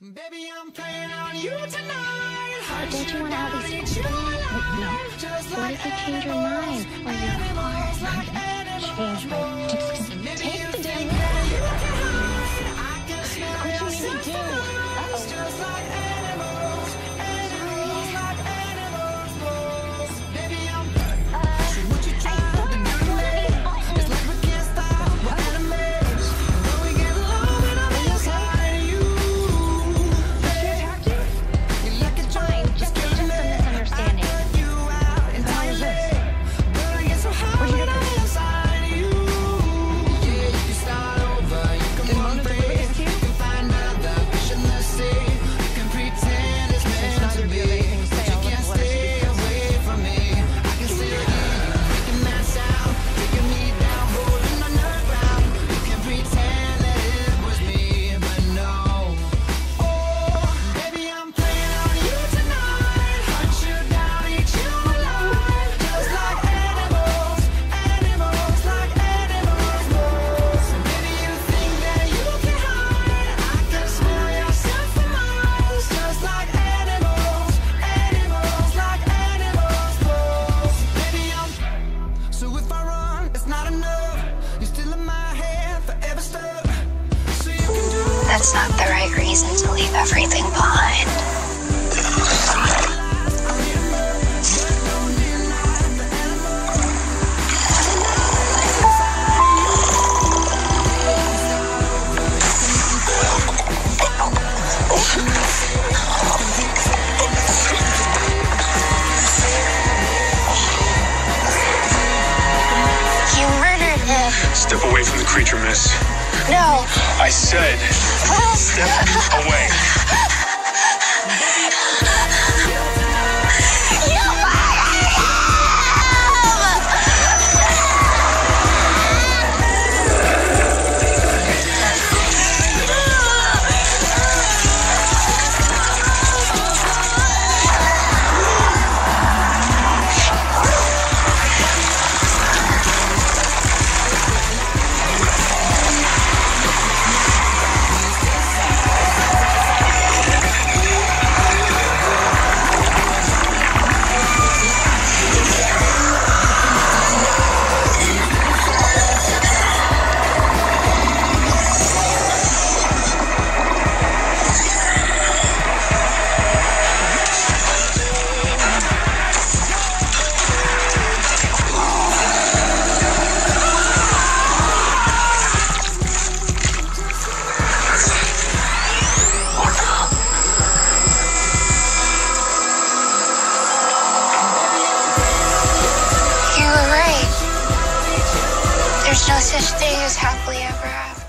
Baby, I'm playing on you tonight. Don't you want to at least me? No. What if you change your mind or your heart? Change my. Take the damn That's not the right reason to leave everything behind. Step away from the creature, miss. No. I said, step away. Were right. There's no such thing as happily ever after.